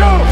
go!